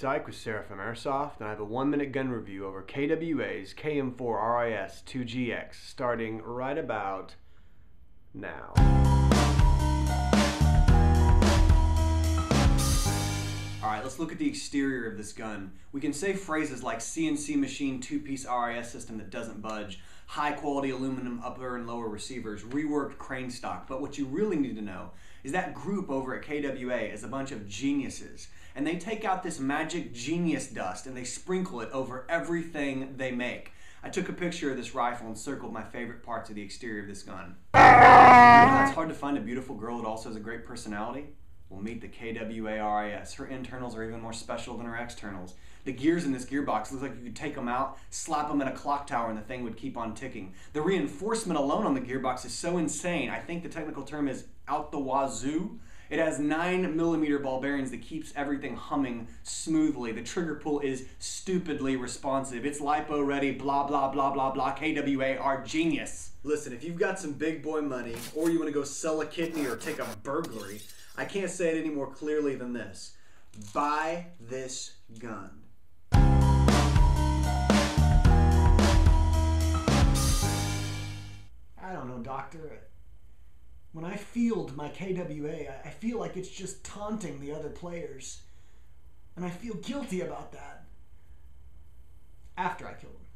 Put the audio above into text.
Dyke with Seraphim Airsoft, and I have a one minute gun review over KWA's KM4 RIS 2GX starting right about now. Alright, let's look at the exterior of this gun. We can say phrases like CNC machine two piece RIS system that doesn't budge, high quality aluminum upper and lower receivers, reworked crane stock, but what you really need to know is that group over at KWA is a bunch of geniuses. And they take out this magic genius dust and they sprinkle it over everything they make. I took a picture of this rifle and circled my favorite parts of the exterior of this gun. You know, it's hard to find a beautiful girl that also has a great personality. We'll meet the KWA RIS. Her internals are even more special than her externals. The gears in this gearbox look like you could take them out, slap them in a clock tower, and the thing would keep on ticking. The reinforcement alone on the gearbox is so insane. I think the technical term is out the wazoo. It has 9 millimeter ball bearings that keeps everything humming smoothly. The trigger pull is stupidly responsive. It's lipo ready, blah, blah, blah, blah, blah. KWA are genius. Listen, if you've got some big boy money, or you want to go sell a kidney or take a burglary, I can't say it any more clearly than this. Buy this gun. I don't know, Doctor. When I field my KWA, I- feel like it's just taunting the other players. And I feel guilty about that. After I kill them.